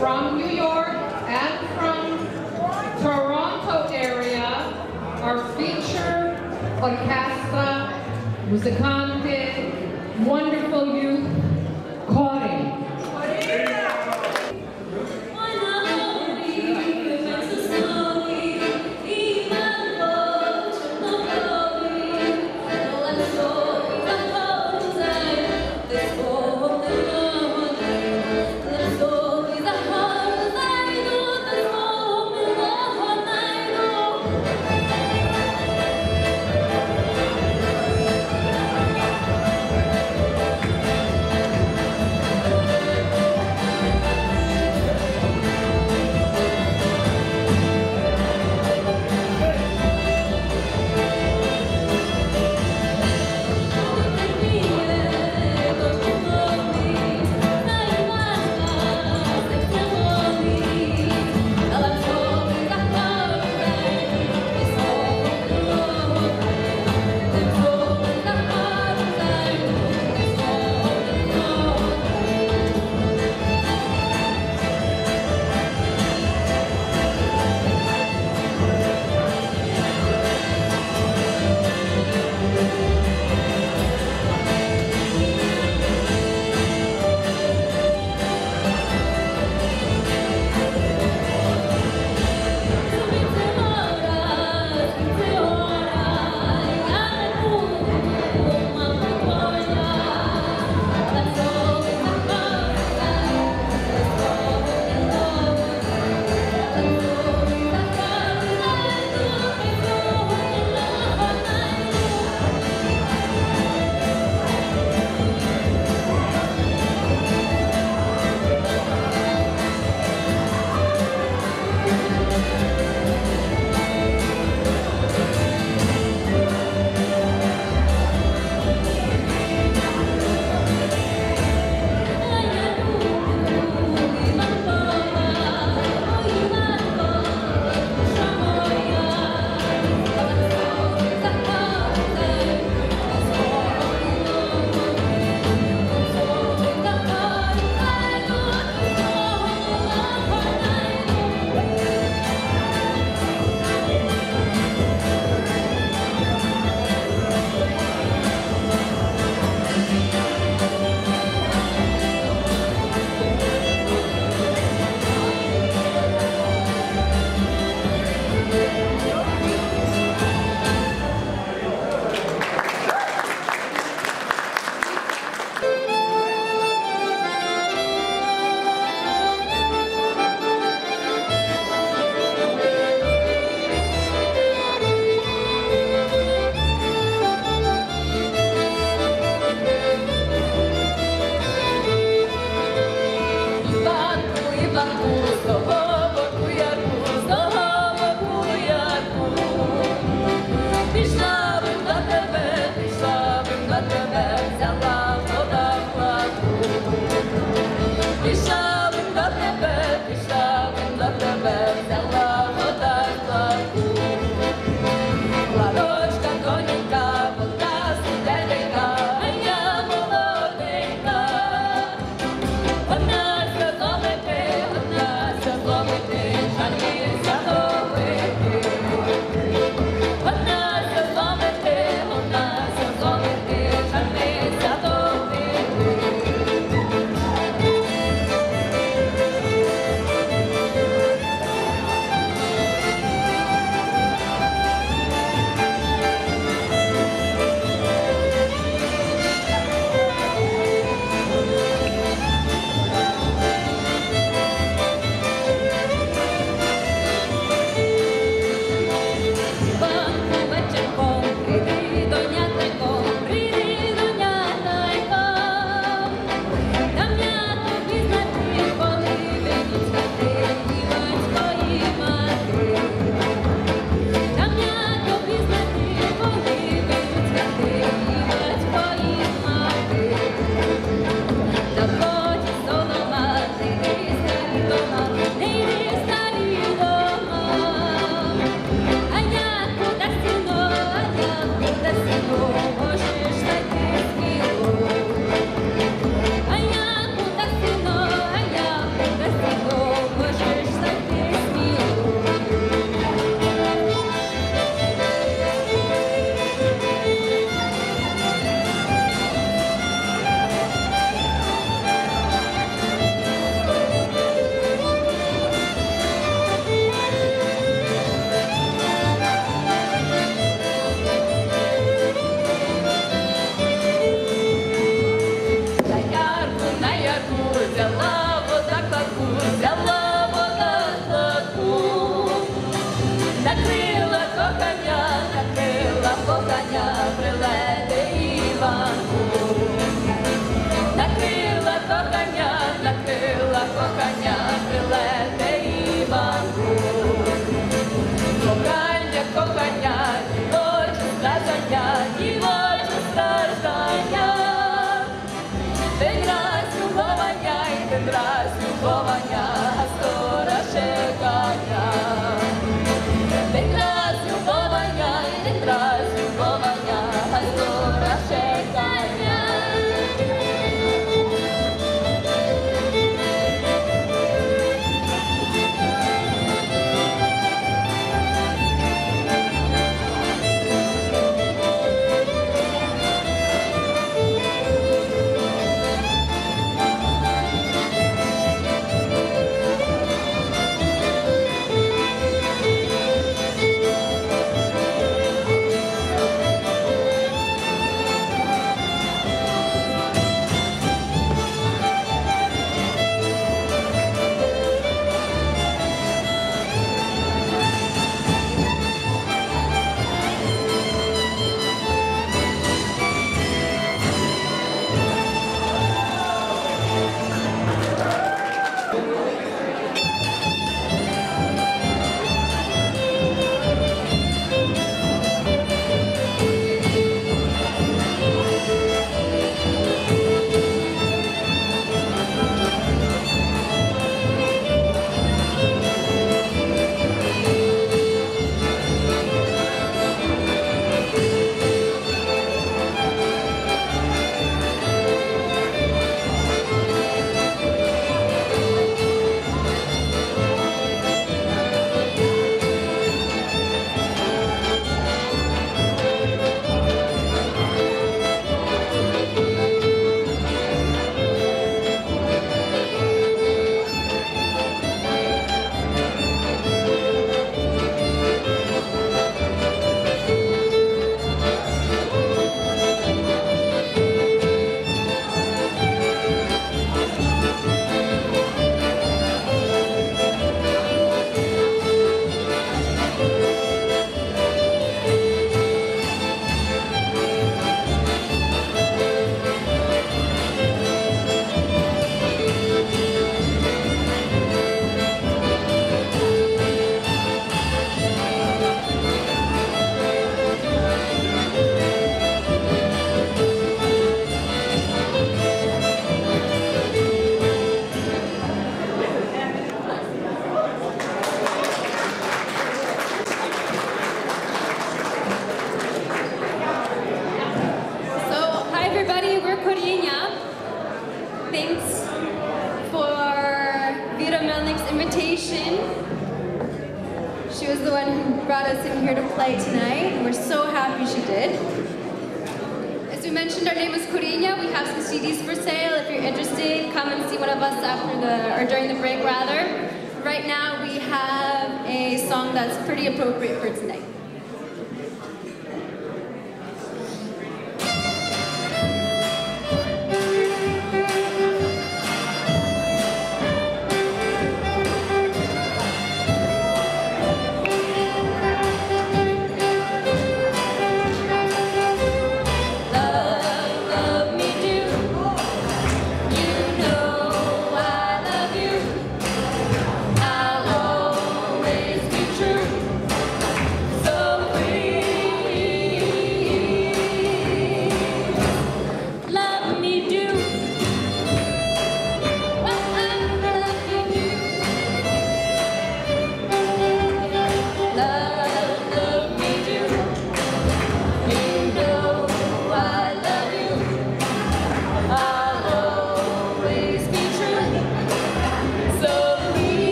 from New York and from Toronto area, our feature orchestra, musicante, wonderful youth,